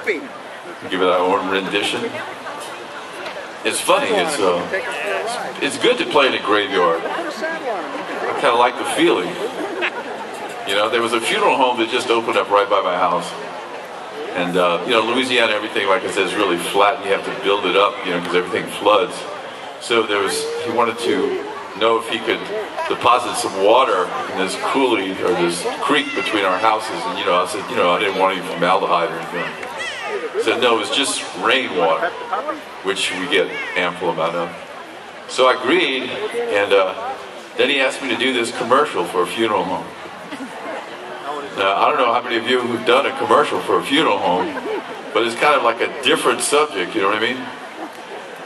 puppy. Give it our own rendition. It's funny. It's uh, Take us for a ride. it's good to play in a graveyard. Put a saddle on him. I kind of like the feeling. You know, there was a funeral home that just opened up right by my house. And, uh, you know, Louisiana, everything, like I said, is really flat and you have to build it up, you know, because everything floods. So there was, he wanted to know if he could deposit some water in this coulee or this creek between our houses. And, you know, I said, you know, I didn't want any formaldehyde or anything. Said, no, it's just rainwater, which we get ample amount of. So I agreed, and uh, then he asked me to do this commercial for a funeral home. Now, I don't know how many of you who've done a commercial for a funeral home, but it's kind of like a different subject, you know what I mean?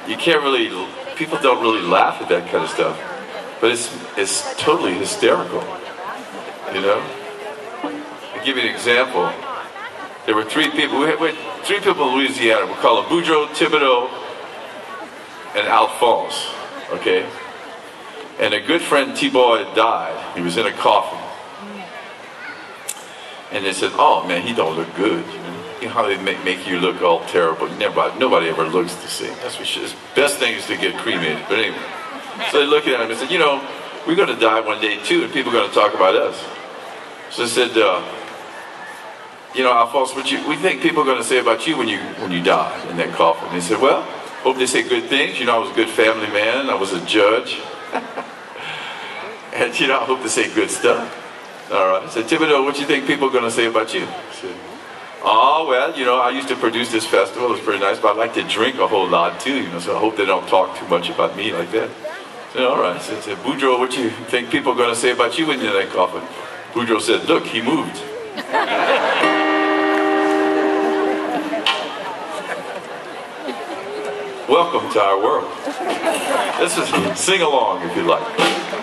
You can't really, people don't really laugh at that kind of stuff, but it's, it's totally hysterical, you know? I'll give you an example. There were three people, we had, we had three people in Louisiana, we call them Boudreaux, Thibodeau, and Alphonse, okay? And a good friend T-Boy died. He was in a coffin. And they said, oh man, he don't look good. You know, how they make, make you look all terrible. Nobody, nobody ever looks the same. That's what should, best thing is to get cremated. But anyway, so they looked at him and said, you know, we're going to die one day too, and people are going to talk about us. So they said, uh, you know, Alphonse, what you, we think people are going to say about you when you when you die in that coffin. He said, well, hope they say good things. You know, I was a good family man. I was a judge. and, you know, I hope they say good stuff. All right. Said, Thibodeau, what you think people are going to say about you? Said, oh, well, you know, I used to produce this festival. It was pretty nice, but I like to drink a whole lot too, you know, so I hope they don't talk too much about me like that. Said, all right. I said, Boudreaux, what you think people are going to say about you when you're in that coffin? Boudreaux said, look, he moved. Welcome to our world. This is sing along if you like.